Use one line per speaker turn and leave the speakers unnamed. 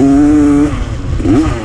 Mm-hmm.